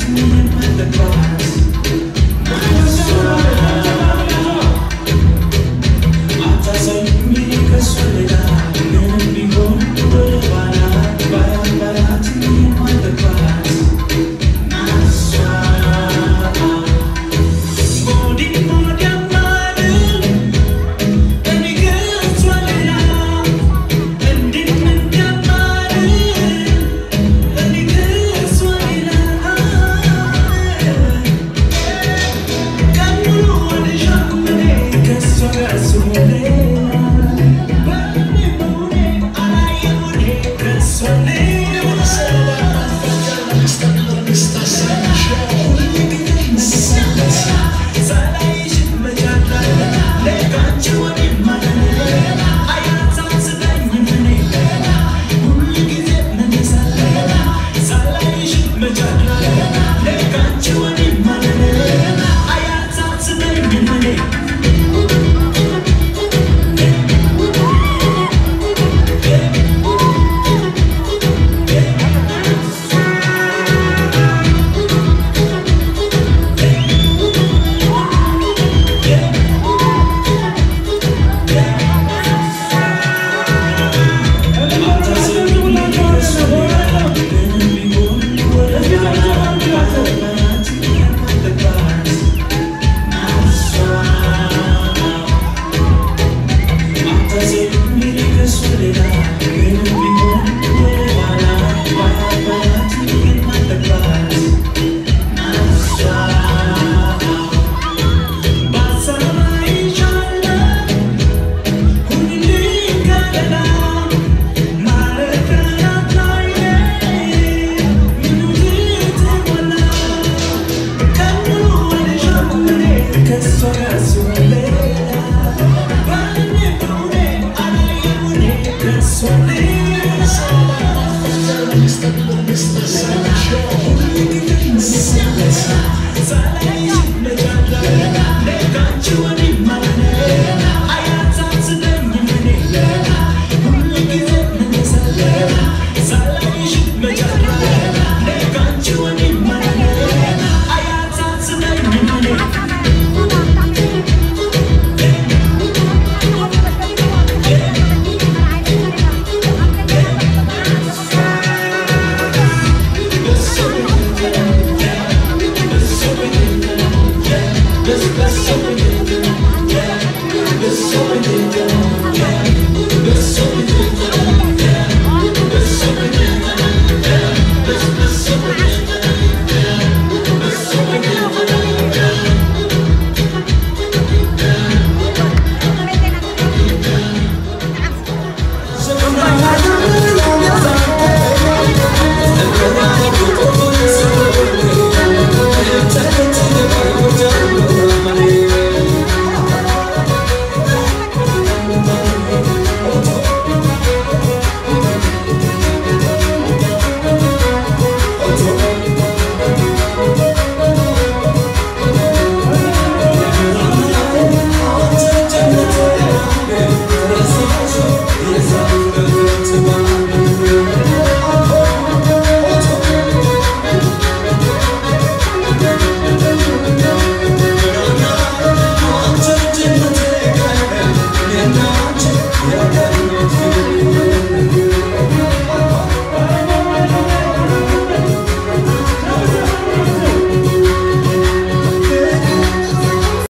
to live with the glass. Silence, silence, silence.